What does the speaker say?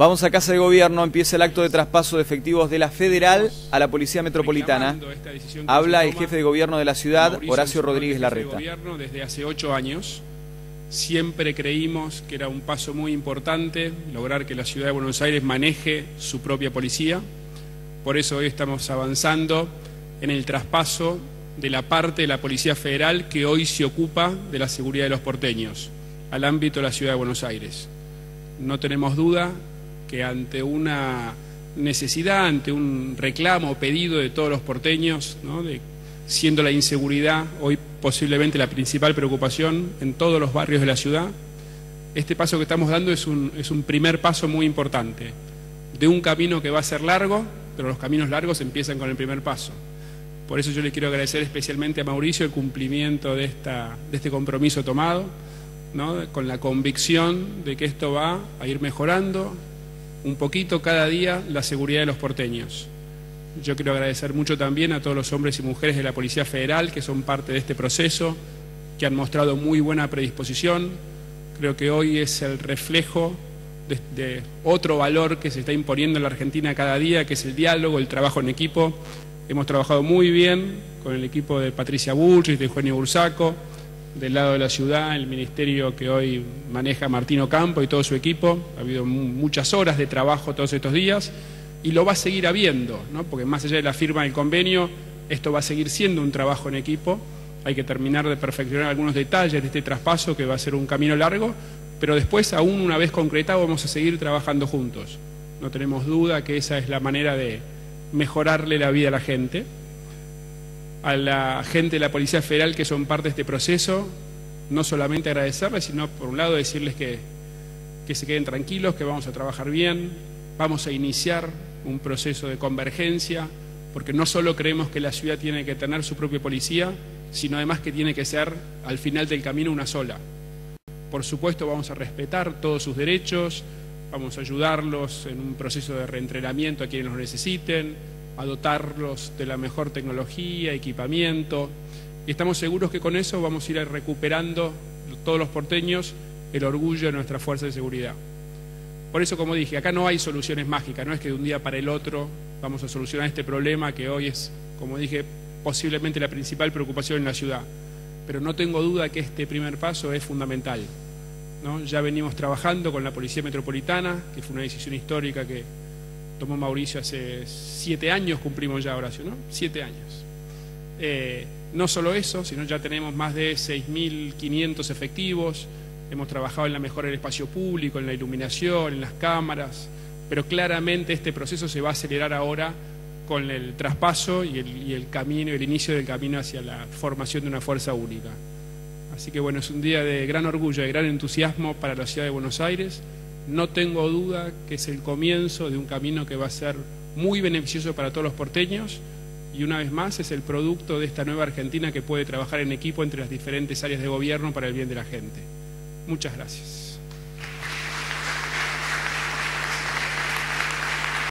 Vamos a Casa de Gobierno, empieza el acto de traspaso de efectivos de la Federal a la Policía Metropolitana. Habla el jefe de gobierno de la ciudad, Horacio Rodríguez Larreta. Desde hace ocho años siempre creímos que era un paso muy importante lograr que la ciudad de Buenos Aires maneje su propia policía. Por eso hoy estamos avanzando en el traspaso de la parte de la Policía Federal que hoy se ocupa de la seguridad de los porteños al ámbito de la ciudad de Buenos Aires. No tenemos duda que ante una necesidad, ante un reclamo, pedido de todos los porteños, de, siendo la inseguridad hoy posiblemente la principal preocupación en todos los barrios de la ciudad, este paso que estamos dando es un, es un primer paso muy importante, de un camino que va a ser largo, pero los caminos largos empiezan con el primer paso. Por eso yo le quiero agradecer especialmente a Mauricio el cumplimiento de, esta, de este compromiso tomado, con la convicción de que esto va a ir mejorando, un poquito cada día la seguridad de los porteños. Yo quiero agradecer mucho también a todos los hombres y mujeres de la Policía Federal que son parte de este proceso, que han mostrado muy buena predisposición. Creo que hoy es el reflejo de, otro valor que se está imponiendo en la Argentina cada día, que es el diálogo, el trabajo en equipo. Hemos trabajado muy bien con el equipo de Patricia Bullrich, de Eugenio Bursaco, del lado de la ciudad, el ministerio que hoy maneja Martino Campo y todo su equipo. Ha habido muchas horas de trabajo todos estos días y lo va a seguir habiendo, ¿no? porque más allá de la firma del convenio, esto va a seguir siendo un trabajo en equipo. Hay que terminar de perfeccionar algunos detalles de este traspaso que va a ser un camino largo, pero después, aún una vez concretado, vamos a seguir trabajando juntos. No tenemos duda que esa es la manera de mejorarle la vida a la gente a la gente de la Policía Federal que son parte de este proceso, no solamente agradecerles, sino por un lado decirles que, que se queden tranquilos, que vamos a trabajar bien, vamos a iniciar un proceso de convergencia, porque no solo creemos que la ciudad tiene que tener su propia policía, sino además que tiene que ser al final del camino una sola. Por supuesto vamos a respetar todos sus derechos, vamos a ayudarlos en un proceso de reentrenamiento a quienes los necesiten, a dotarlos de la mejor tecnología, equipamiento, y estamos seguros que con eso vamos a ir recuperando todos los porteños el orgullo de nuestra fuerza de seguridad. Por eso, como dije, acá no hay soluciones mágicas, no es que de un día para el otro vamos a solucionar este problema que hoy es, como dije, posiblemente la principal preocupación en la ciudad. Pero no tengo duda que este primer paso es fundamental. Ya venimos trabajando con la Policía Metropolitana, que fue una decisión histórica que tomó Mauricio hace siete años, cumplimos ya, Horacio, ¿no? Siete años. Eh, no solo eso, sino ya tenemos más de 6.500 efectivos, hemos trabajado en la mejora del espacio público, en la iluminación, en las cámaras, pero claramente este proceso se va a acelerar ahora con el traspaso y el, camino, el inicio del camino hacia la formación de una fuerza única. Así que bueno, es un día de gran orgullo, de gran entusiasmo para la ciudad de Buenos Aires no tengo duda que es el comienzo de un camino que va a ser muy beneficioso para todos los porteños y una vez más es el producto de esta nueva Argentina que puede trabajar en equipo entre las diferentes áreas de gobierno para el bien de la gente. Muchas gracias.